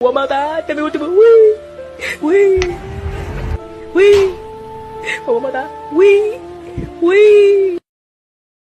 One more time. Tell me what to do. Wee. Wee. Wee. One more time. Wee. Wee.